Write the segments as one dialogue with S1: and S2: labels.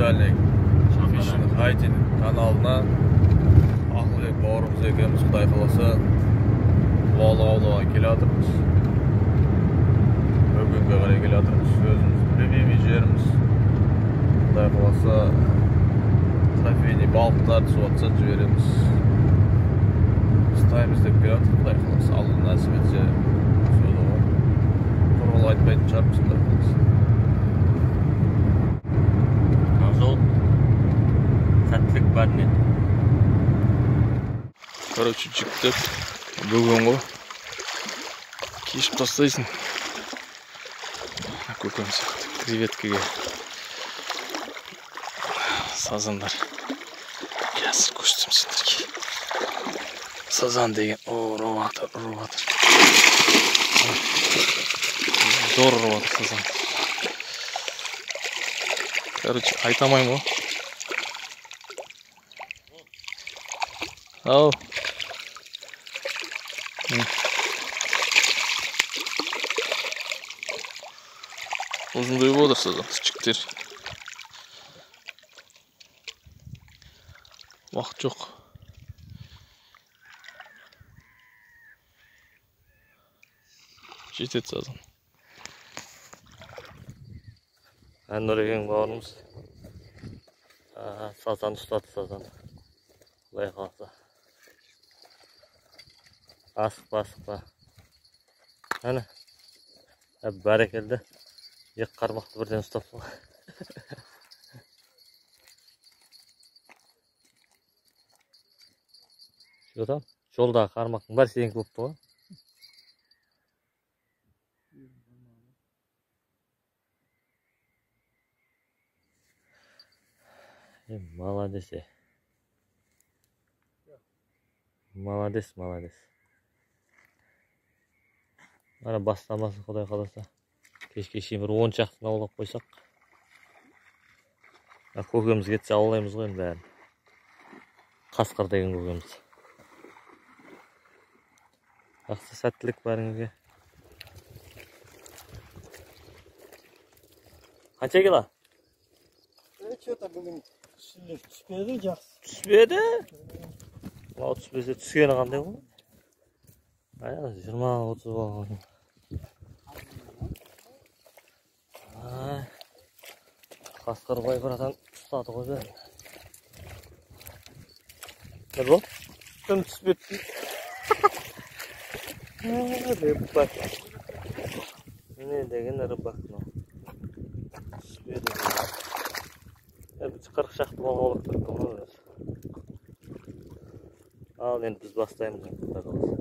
S1: начальник фишинг хайтинг каналына ақылбек бауырымыз екеуміз құдай қаласа құлалы ауылға келе жатырмыз бөкенге қарай келе жатырмыз өзіміздің любимый жеріміз құдай қаласа трофейный балықтарды суатса жібереміз ұстаймыз деп келе жатыр құдай қаласа алла нәсіп етсе сол ғой айтпайтын шығармыз құдай қаласа
S2: бәріне
S1: короче жігіттер бөген ғой кешіп тастайсың көкем сияқты креветкаге сазандар. Қазір көрсетемін сендерге сазан деген о ұрып жатыр ұрып жатыр зор ұрып жатыр сазан. Короче айта алмаймын ғой ау ұзындай болып жатыр сазан жігіттер уақыт жоқ жетеді сазан
S2: әнұрекен бауырымыз сазан ұстады сазан құдай қаласа асықпа асықпа әне ә, бәрекелді екі қармақты бірден ұстапсың Жолда, жолдағы қармақтың бәрі сенікі болып тұр ғой молодец е молодец молодец ана бастамасын құдай қаласа. Кешке шейін бір он шақтыны аулап қойсақ. А көкеміз кетсе аулаймыз ғой енді бәрін. Қасқыр деген көкеміз. Жақсы сәттілік бәріңізге. Қанша кило?
S3: Что-то бүгін түсілер түспеді жақсы.
S2: Түспеді? Мынау түспесе түскені қандай ғой? Жиырма отыз болған қасқырбай братан ұстады ғой бәрін нұрбол кім түспеді рыбак не деген рыбак мынау. Түспеді қырық шақты мал өзі ал енді біз бастаймыз енді құдай қаласа.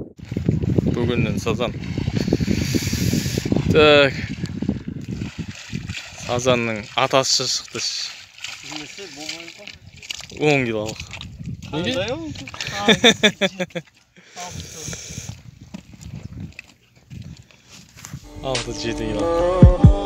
S1: Бөгеннен сазан. Так. Сазанның атасы шықты он килолық неге? алты жеті кило.